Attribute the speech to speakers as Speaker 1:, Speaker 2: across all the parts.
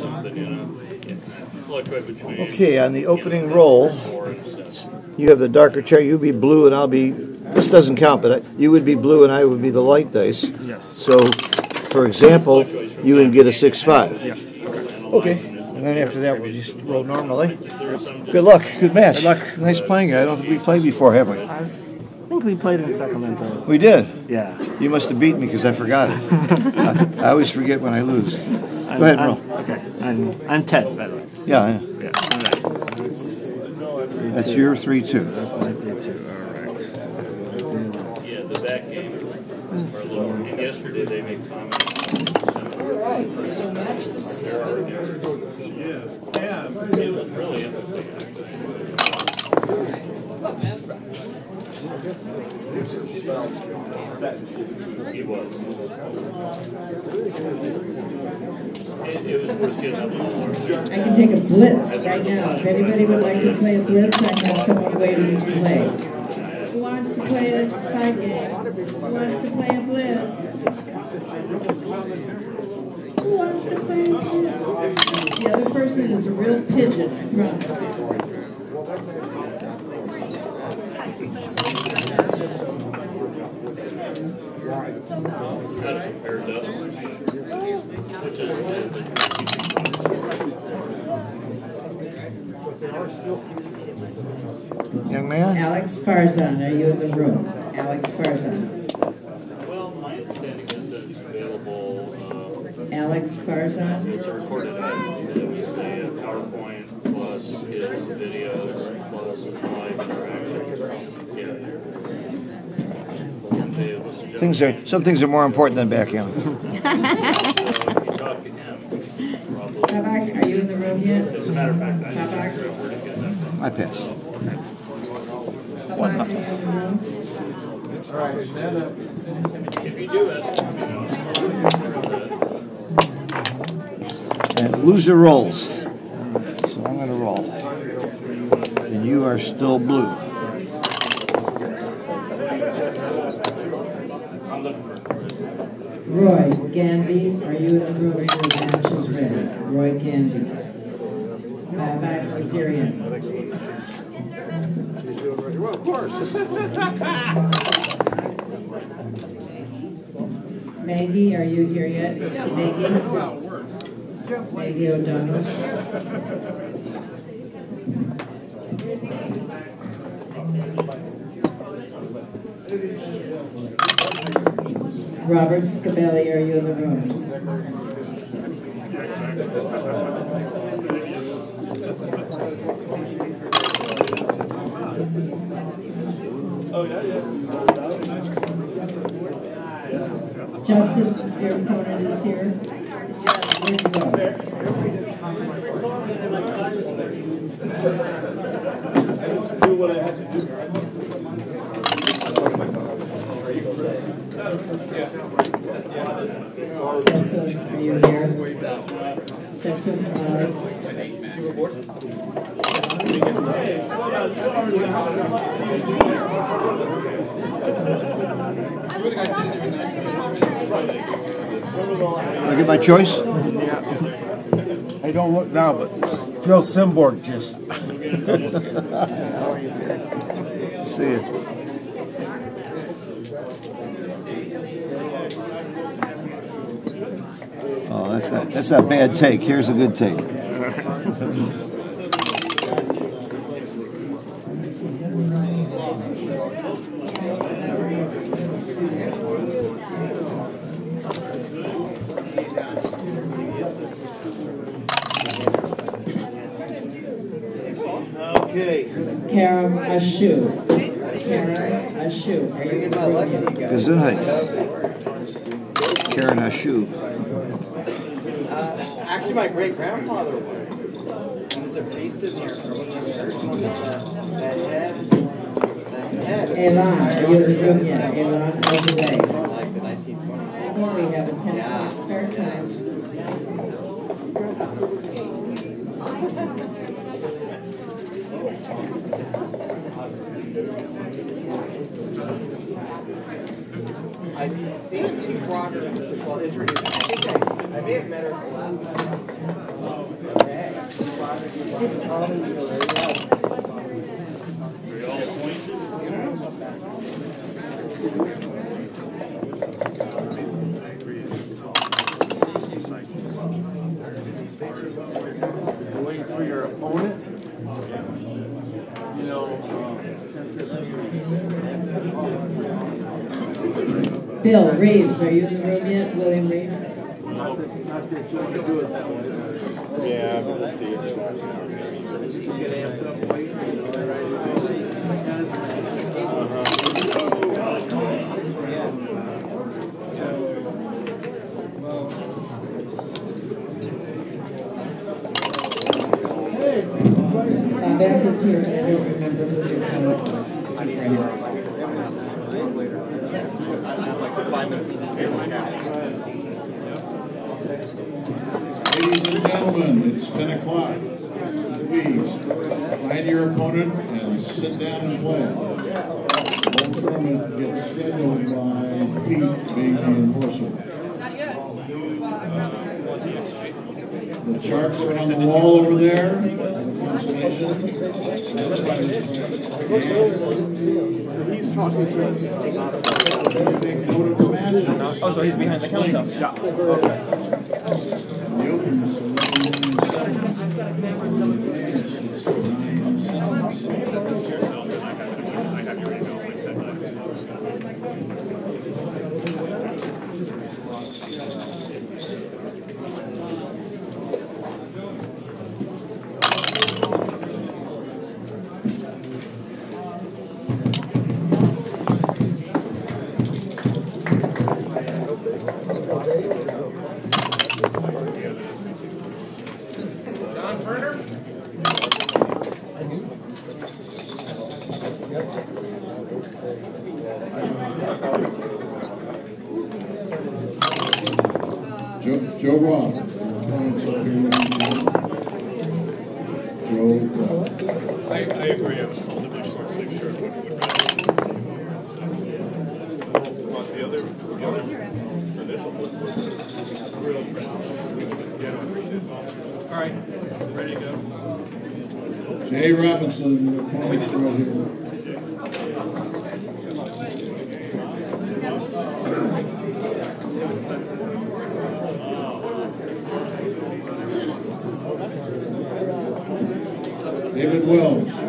Speaker 1: something, you know. Fluctuate between
Speaker 2: Okay, on the opening roll,
Speaker 1: four and
Speaker 2: you have the darker chair. You'd be blue, and I'll be. This doesn't count, but I, you would be blue, and I would be the light dice.
Speaker 3: Yes.
Speaker 2: So, for example, you would get a six-five.
Speaker 3: Yes.
Speaker 2: Okay. And then after that, we'll just roll normally. Good luck. Good match.
Speaker 3: Good luck.
Speaker 2: Nice playing. I don't think we played before, have we?
Speaker 3: I think we played in Sacramento.
Speaker 2: We did.
Speaker 3: Yeah.
Speaker 2: You must have beat me because I forgot it. I, I always forget when I lose.
Speaker 3: I'm,
Speaker 2: Go ahead,
Speaker 3: I'm,
Speaker 2: roll.
Speaker 3: Okay. I'm, I'm Ted, by the way.
Speaker 2: Yeah, I know.
Speaker 3: Yeah. All right.
Speaker 2: that's your three-two.
Speaker 3: That's my three, two. All right.
Speaker 1: Yeah, the back game are low. And yesterday they made comments. Yes. Yeah. It was really interesting. He was.
Speaker 4: I can take a blitz right now. If anybody would like to play a blitz, I have someone waiting to play. Who wants to play a side game? Who wants to play a blitz? Who wants to play a blitz? The other person is a real pigeon, I promise.
Speaker 1: Kind of paired up. Which is,
Speaker 2: Young man?
Speaker 4: Alex Farzan, are you in the room? Alex Farzan.
Speaker 1: well, my understanding is that it's available, uh,
Speaker 4: Alex Farzan?
Speaker 1: It's a recorded item. It was a PowerPoint plus his videos plus his live interaction. Yeah. It was just-
Speaker 2: Things are some things are more important than backgammon.
Speaker 1: So, if you talk to him, probably.
Speaker 4: Tabak, are you in the room yet?
Speaker 1: As a matter of fact, I need
Speaker 4: Tabak?
Speaker 1: figure out where to get that from.
Speaker 2: I pass.
Speaker 4: Tabak, are you in the room?
Speaker 1: If you do, ask him, you know.
Speaker 2: And loser rolls. So I'm going to roll. And you are still blue.
Speaker 1: I'm looking for
Speaker 4: Roy Gandy, are you in the match ready. Roy Gandy. Babak Azarian. Maggie, are you here yet? Maggie? Maggie O'Donnell. Robert Scabelli, are you in the room? Justin, your opponent is here. Where'd you go? Sessom, are you here? Sessom, uh,
Speaker 2: I get my choice?
Speaker 5: I don't look now, but Phil Simborg just
Speaker 2: See you. Oh, that's not, that's not a bad take. Here's a good take. Okay.
Speaker 4: Karam Ashu. Karam Ashu, are you in the room yet?
Speaker 2: Gesundheit. Karen Ashu.
Speaker 6: Uh, actually, my great grandfather was. He was a priest in here for one of the church. He was head. The head.
Speaker 4: Elan, are you in the room yet? Elan Oduway.
Speaker 6: Like the 1920s.
Speaker 4: We have a ten o'clock start time.
Speaker 6: I think you brought her, well, introduced her. I think I, I may have met her the last time.
Speaker 5: Waiting for your opponent. You know,
Speaker 4: Bill Reeves, are you in the room yet? William Reeves?
Speaker 5: Yeah, I'm gonna see if
Speaker 4: Uh, Beth is here, and I don't remember who your opponent is.
Speaker 7: Ladies and gentlemen, it's 10 o'clock. Please find your opponent and sit down and play. The tournament gets scheduled by Pete being the enforcer. The charts are on the wall over there.
Speaker 5: He's talking to us.
Speaker 7: Take note of the matches.
Speaker 3: Oh, so he's behind the counter. Yeah.
Speaker 7: The Joe, Joe Roth. Opponents up here with you. Joe.
Speaker 1: I, I agree, I was called in my short sleeve shirt. when we would run. The other, the other initial? Yeah, no, appreciate it. All right, ready to go?
Speaker 7: Jay Robinson, opponents here. David Wells, match is winning. David Wells. Derek. David Roberts, uh, Joe Roberts.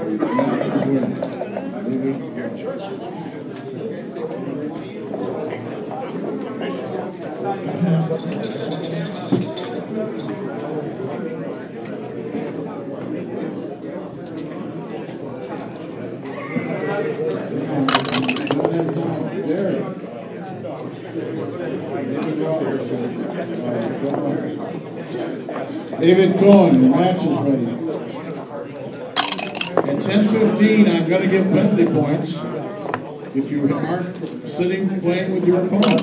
Speaker 7: David Cohen, the match is ready. At ten fifteen, I'm gonna give penalty points if you aren't sitting playing with your opponent.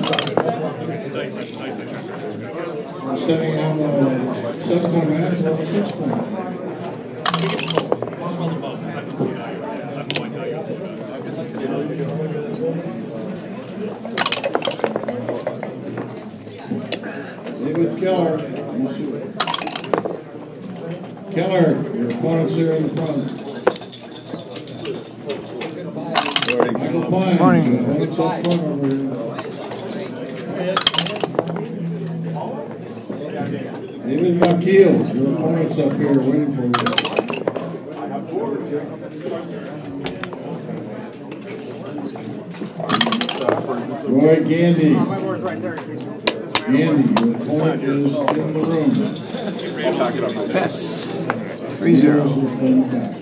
Speaker 7: We're setting up a seven point match or a six point. David Keller. Keller, your opponent's here in the front.
Speaker 3: Morning.
Speaker 7: your opponent's up front over here. David McKeel, your opponent's up here waiting for you. Roy Gandy. Gandy, your opponent is in the room.
Speaker 2: Yes. Three zero.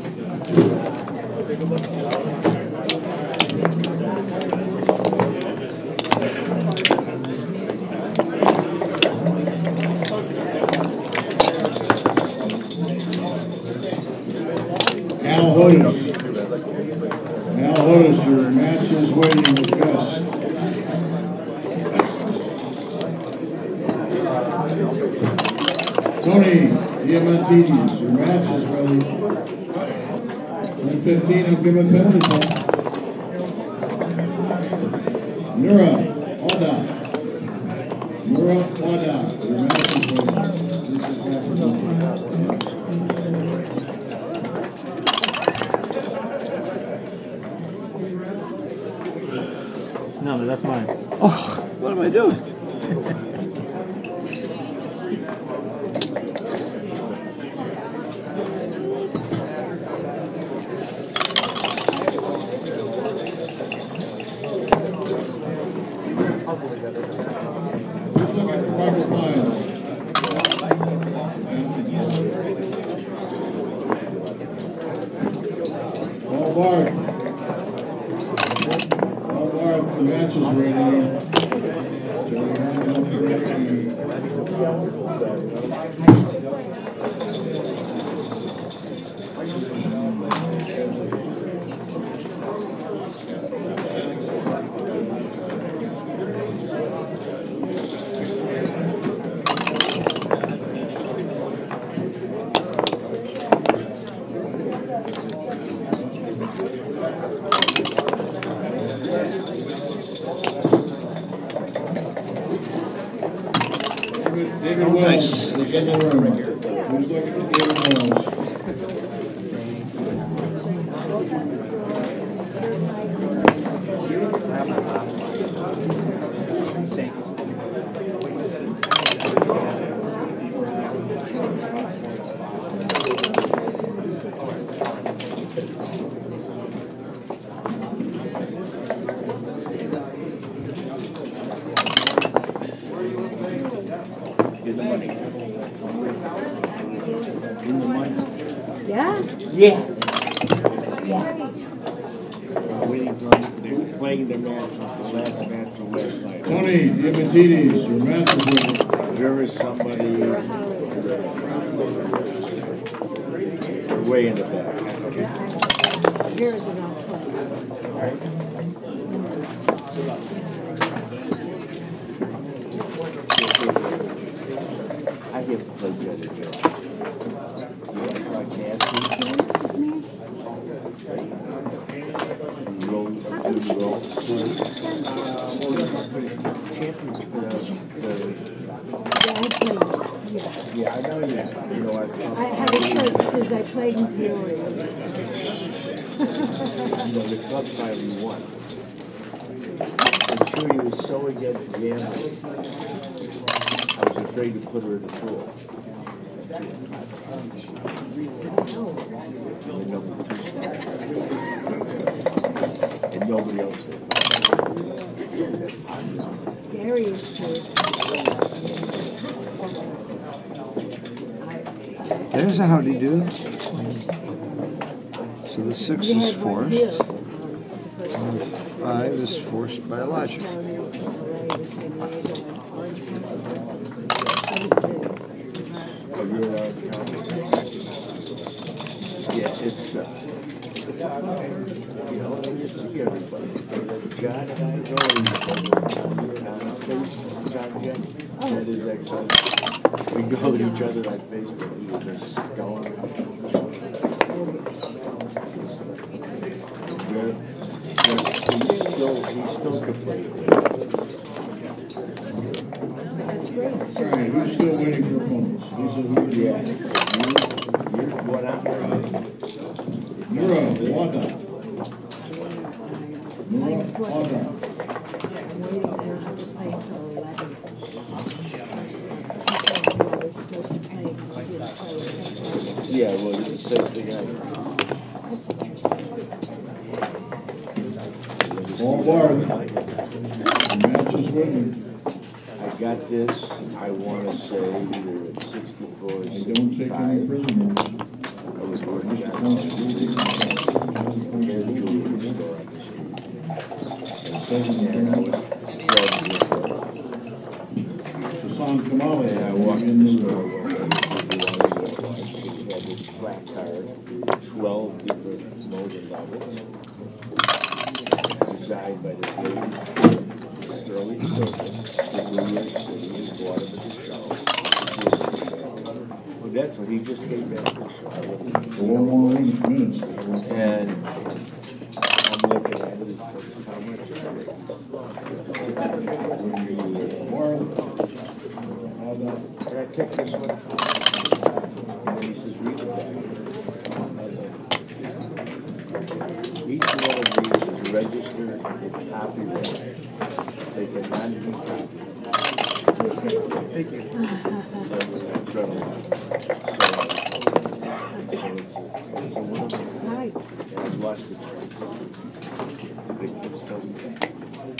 Speaker 7: give a penalty. Nura Oda. Nura Oda, No,
Speaker 3: that's mine.
Speaker 2: Oh, what am I doing?
Speaker 7: Thank you.
Speaker 8: Yeah?
Speaker 3: Yeah. Waiting for they're playing the match, the last match from last night.
Speaker 7: Tony Diamantidis, your match is ready.
Speaker 3: There is somebody way in the back.
Speaker 8: Here's an off
Speaker 3: I have played the other day. Yeah, like nasty. Roll, do roll. Uh, well, the champions for the,
Speaker 8: Yeah,
Speaker 3: the, yeah, I know you, you know,
Speaker 8: I
Speaker 3: I.
Speaker 8: played. I have a shirt says I played in Peoria.
Speaker 3: know, the club finally won. I'm sure he was so against gambling. I was afraid to put her in the pool. And nobody else did.
Speaker 8: Gary is too.
Speaker 2: There's a howdy do. So the six is forced. Five is forced by logic.
Speaker 3: Yeah, it's, uh, that is ex-husband. We go to each other like Facebook, we just going. We're- He's still.
Speaker 7: All right, who's still waiting for opponents? Who are you?
Speaker 3: Yeah. You, you're what I'm.
Speaker 7: Nura Wada. Nura Wada.
Speaker 8: I'm waiting there to play until eleven. I was supposed to play, but he didn't play.
Speaker 3: Yeah, well, it's the same thing I.
Speaker 8: That's interesting.
Speaker 7: Paul Barth. Your match is winning.
Speaker 3: I got this, I wanna say either at sixty-four or
Speaker 7: I don't take any
Speaker 3: sixty-five.
Speaker 7: prisoners.
Speaker 3: I was working
Speaker 7: Mr.
Speaker 3: on
Speaker 7: Constantine.
Speaker 3: a jewelry store on the street.
Speaker 7: Second
Speaker 3: And I
Speaker 7: turn.
Speaker 3: was grabbing it.
Speaker 7: Hassan Kamali.
Speaker 3: And I walked
Speaker 7: in
Speaker 3: in the
Speaker 7: the
Speaker 3: store, one day, it had this black card, twelve different molding levels. Designed by this lady, Sterling Silver, in New York City, and bought him at the show. Well, that's what he just came back from the show.
Speaker 7: Four more minutes. before-
Speaker 3: And I'm looking at it, it's how much is it?
Speaker 7: Barth. Wada.
Speaker 3: Can I take this one? And he says, read it back. Each one of these is registered and copyrighted Like a non-heat copy.
Speaker 8: Hi,
Speaker 3: I've lost the choice. It keeps coming back.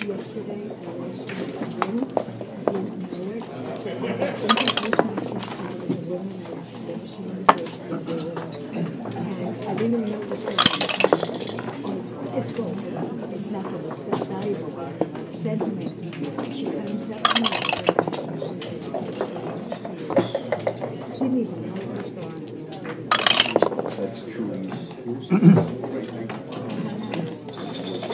Speaker 8: yesterday, I was in the room, I didn't know it. Introduced myself to the women I've never seen before. they were- And I didn't even know it was there. And It's, it's gold, it's, it's nothing, it's that valuable. Said to me, she comes up to me. and she said, Didn't even know it was gone.
Speaker 3: That's true. He's, here's the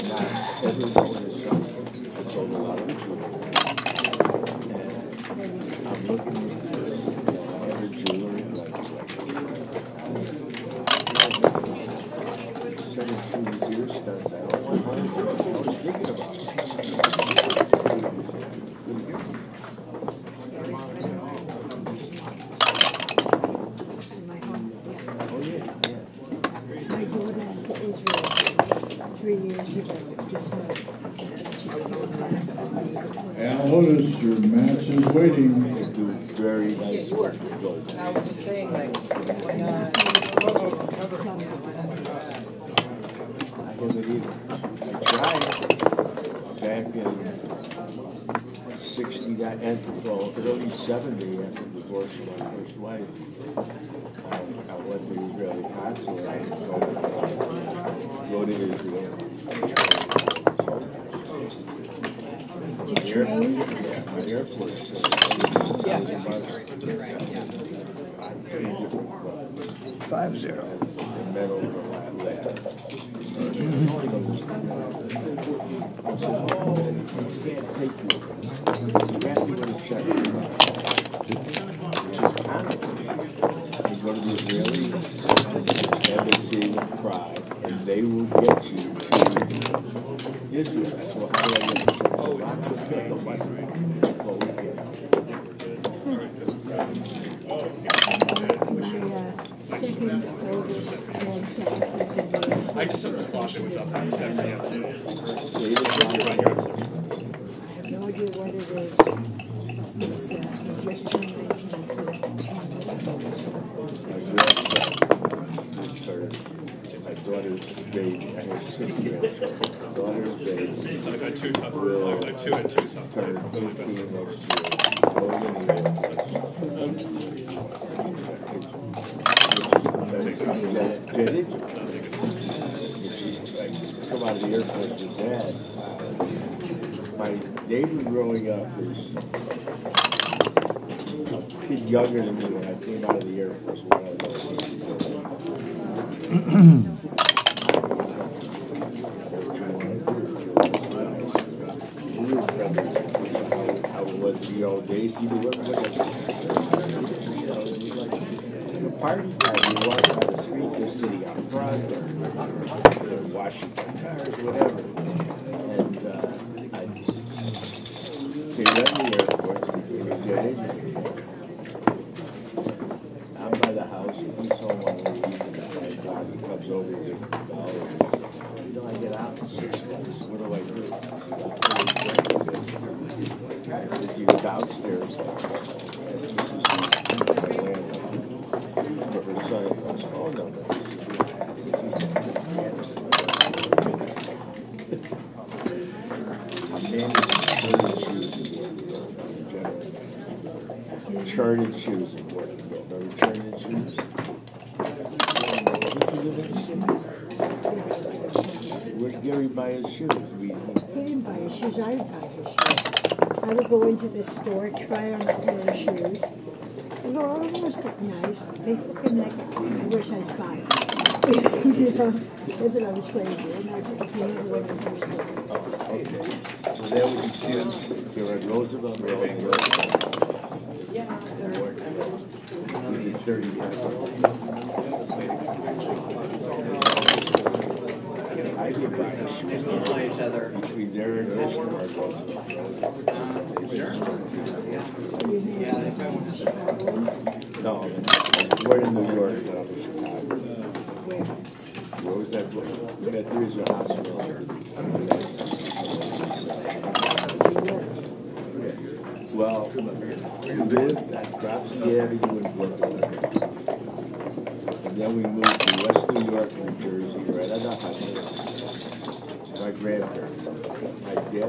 Speaker 3: not everyone is something. I told a lot of people. And I'm looking at this. I have a jewelry like, like seventeen ear studs. I don't want one. I was thinking about
Speaker 8: in my home.
Speaker 3: it. Oh, yeah, yeah.
Speaker 8: My daughter went to Israel three years ago this month. She told me,
Speaker 7: Al Otis, your match is waiting.
Speaker 3: They do very nice work with gold.
Speaker 6: I was just saying, like, when, uh,
Speaker 3: I haven't even, I tried back in sixty, and, well, early seventy, after divorce of my first wife. I, I went to Israeli consulate, I was going, go to Israel.
Speaker 8: Did you train?
Speaker 3: Yeah, my Air Force.
Speaker 6: Yeah.
Speaker 2: Five zero.
Speaker 3: The medal for that lab. You can't take you. You have to go to check. You go to the Israeli embassy in Prague, and they will get you to Israel. So how do I get to Oh, it's Well, we get
Speaker 8: My uh, second oldest grandson is in the
Speaker 1: I just took the slot that was up there, seven AM too.
Speaker 3: Say this one.
Speaker 8: I have no idea what it is. It's, uh, he just turned eighteen.
Speaker 3: My daughter's baby, I have six grandchildren. Daughter's baby
Speaker 1: So I two tough, I got two and two tough.
Speaker 3: turned fifteen next year. Logan Did it? Come out of the Air Force with dad. My David growing up is a kid younger than me when I came out of the Air Force. when I was We were friends. How it was in the old days. You know, what, what, you know, it was like a party time. You walk down the street, they're sitting out front, or they're washing their cars, whatever. And uh, I, they left the airport, a jet. I'm by the house, and he's home on leave, and my dog comes over to the dog. You know, I get out in six months, what do I do? I said, you go downstairs. Ask Mrs. my landlord for her son-in-law's phone number. I'm managing charted shoes in Portugal. Remember charted shoes? Where'd Gary buy his shoes? We,
Speaker 8: He didn't buy his shoes, I would buy his shoes. I would go into the store, try on a pair of shoes. And go, oh, those look nice. They look in like, I wish I five. you know, they thought I was crazy. And I just never went to the store.
Speaker 3: okay. So there was his shoes. They were at Roosevelt Road in Roosevelt. He was thirty years old. I did buy his shoes.
Speaker 6: Each other.
Speaker 3: Between there and this one, I was.
Speaker 6: Yeah, they probably want to
Speaker 8: Chicago,
Speaker 3: No, we're in New York, not in Chicago.
Speaker 8: where?
Speaker 3: Where was that? That there's a hospital. Well, we lived at Dropsy Avenue in Brooklyn. And then we moved to West New York, New Jersey, right on the Hudson. My grandparents,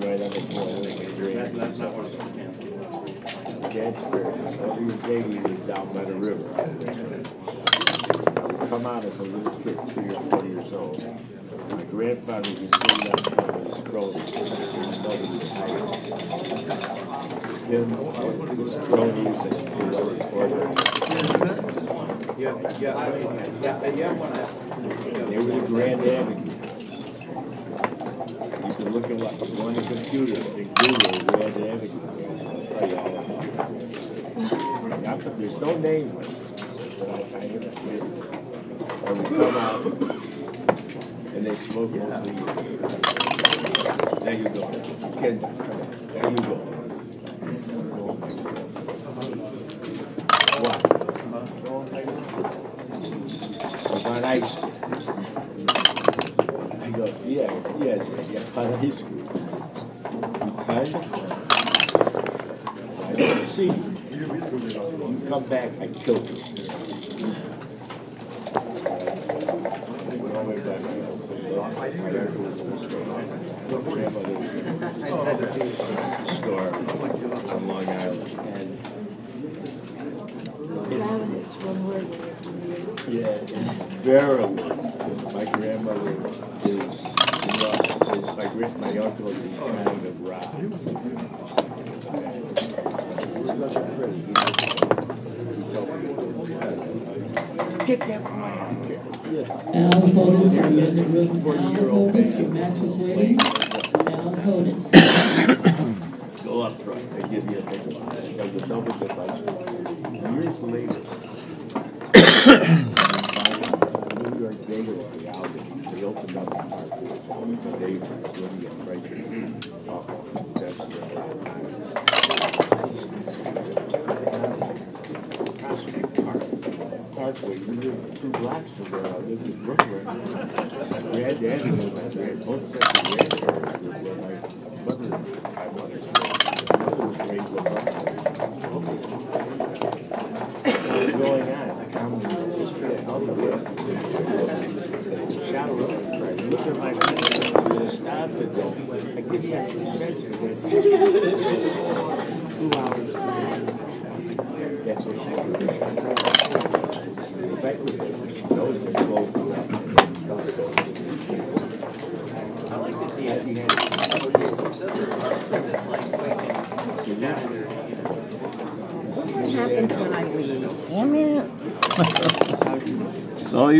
Speaker 3: High School was right on the corner of Grand Dad's parents, every day we was down by the river. Come out as a little kid, three or four years old. My grandfather was sitting up on his cronies, his mother was hiding. Him, his cronies, and his order.
Speaker 6: Yeah, yeah, yeah, yeah, one.
Speaker 3: They were the Grand Avenue. You can look it up, go on the computer and Google about it. Not that There's no name, but I, I a feeling. And we come out and they smoke mostly. There you go. Ken, there you go. What? About ice. I go, yeah, yes, yeah, I don't see you. Come back, I kill you. I went all the way back. My uncle was in the store. My grandmother was in
Speaker 6: I just had to see it.
Speaker 3: the store on Long Island. And
Speaker 8: Robin, it's one word away from you.
Speaker 3: Yeah, verily. My grandmother is, is my grand, my uncle is kind of rock. He's such a pretty. He's so Get that plant. Yeah.
Speaker 4: Al Hodis, are you in the room? Al Hodis, your match is waiting. Al Hodis.
Speaker 3: Go up front, they give you a big one. There's a double dip ice cream. Years later, New York Bagel, the album, they opened up the market. They were doing it right there. Oh, that's the Parkway, we lived two blocks from where I lived in Brooklyn. Grand Avenue, my grand, both sets of grandparents were where my mother, my mother's mother was raised with us. What was going on? Comedy was just out of the shower up, right? Look at my face, I'm gonna stop it though. I give you two hours. That's what she did. Effectively, those that closed the
Speaker 6: I like the DSD. It's like, wait,
Speaker 8: What happens when I leave? Damn it.
Speaker 2: It's all your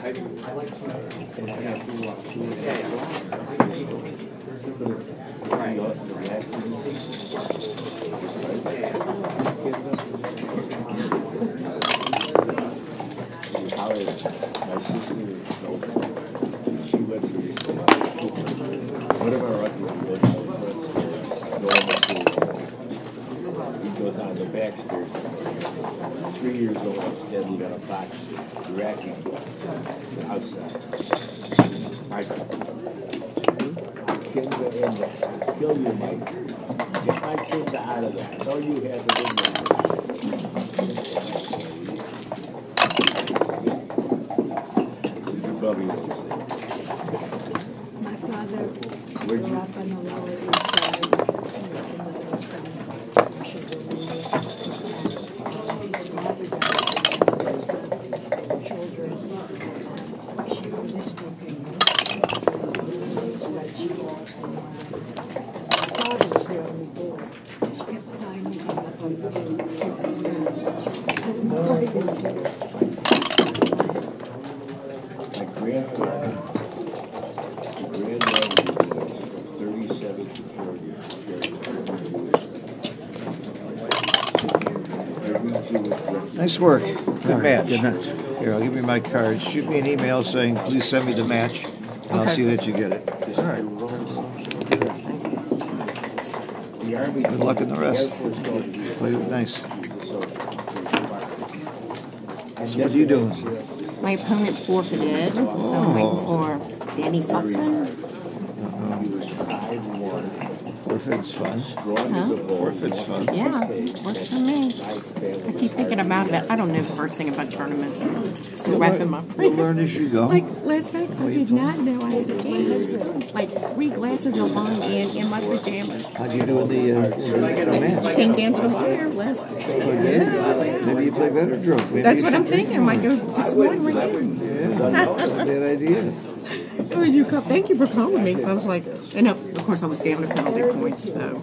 Speaker 3: stairs. Three years old, we got a box racking outside. I Kinda in there. Kill you, Mike. Get my kids out of there. I know you it in there. Bubby was
Speaker 8: My father
Speaker 3: Where'd
Speaker 8: grew
Speaker 3: you-
Speaker 8: up on the Lower East Side. in the village from Sugarloaf. His father died when he was a children. She was
Speaker 2: Nice work. Good
Speaker 5: right,
Speaker 2: match.
Speaker 5: good match.
Speaker 2: Here, I'll give you my card. Shoot me an email saying, please send me the match, and I'll see that you get it.
Speaker 5: All right.
Speaker 2: Good luck in the rest. Play it nice. So what are you doing?
Speaker 8: My opponent forfeited, so I'm waiting oh. for Danny Sussman.
Speaker 2: Forfeit's fun.
Speaker 8: Huh?
Speaker 2: Forfeit's fun.
Speaker 8: Yeah, works for me. I keep thinking about it. I don't know the first thing about tournaments. Still wrapping my
Speaker 2: You'll learn as you go.
Speaker 8: Like last night, I did not know I had a game. It's like three glasses of wine and in my pajamas.
Speaker 2: How'd you do in the, uh, in the match?
Speaker 8: Came down to the wire last night. Yeah,
Speaker 2: Maybe you play better drunk. Maybe
Speaker 8: that's what I'm thinking. I might go put some wine right there.
Speaker 2: Yeah, not a bad idea.
Speaker 8: Oh, thank you for me. I was like, and of of course I was down a penalty point, so.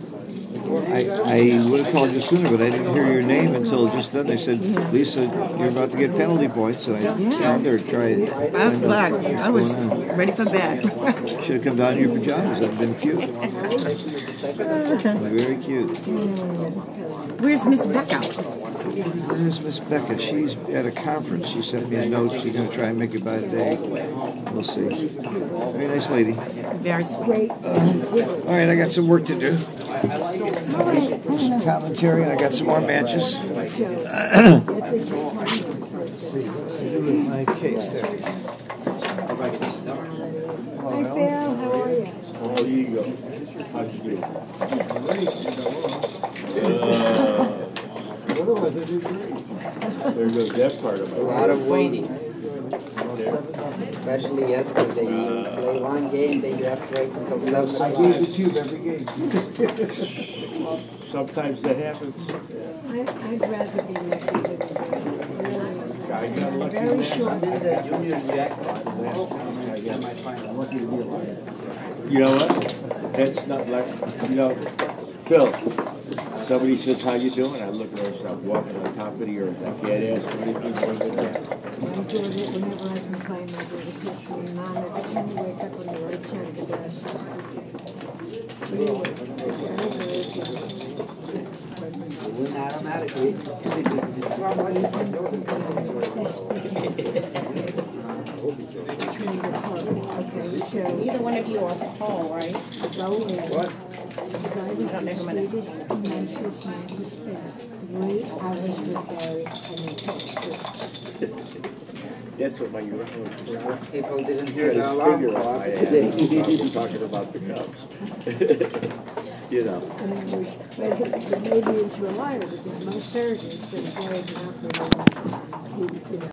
Speaker 2: I, I would have called you sooner, but I didn't hear your name until just then. They said, Lisa, you're about to get penalty points, and I down there tried.
Speaker 8: I was glad. I was ready for bed.
Speaker 2: Should have come down in your pajamas. That'd been cute. Very cute.
Speaker 8: Where's Miss Becca?
Speaker 2: Where's Miss Becca? She's at a conference. She sent me a note. She's going to try and make it by day. We'll see. Very nice lady.
Speaker 8: Very sweet.
Speaker 2: Uh, all right, I got some work to do. Some commentary, and I got some more matches. My case there.
Speaker 8: Hi Phil, how are you?
Speaker 3: Oh, there you go. How'd you do? There goes that part of
Speaker 6: A lot of waiting. Especially yesterday, you play one game, then you have to wait until seven
Speaker 3: I gave
Speaker 6: o'clock.
Speaker 3: it to you every game. Sometimes that happens.
Speaker 8: I, I'd rather be lucky than
Speaker 3: I got lucky
Speaker 8: very
Speaker 3: man.
Speaker 8: short.
Speaker 6: This is a junior jackpot.
Speaker 3: You know what? That's not like, you know, Phil, somebody says, how you doing? I look at her, I'm walking on top of the earth. I can't ask for anything more than that.
Speaker 8: My daughter, whenever I complain, my daughter says to me, Mom, every time you wake up on the right side of the bed,
Speaker 6: Win automatically.
Speaker 8: Okay, so
Speaker 9: Either one of you are Paul, right?
Speaker 8: go.
Speaker 6: What?
Speaker 8: I was
Speaker 9: don't know who my
Speaker 8: the sweetest, nicest man to spend three hours with Barry and they texted.
Speaker 3: That's what my, I
Speaker 6: People didn't hear
Speaker 3: had
Speaker 6: the alarm
Speaker 3: figure on
Speaker 6: clock
Speaker 3: my
Speaker 6: today.
Speaker 3: ass, talking about the Cubs. You know.
Speaker 8: I mean, it was, but made me into a liar because most Thursdays, the Barry did not, he, you know.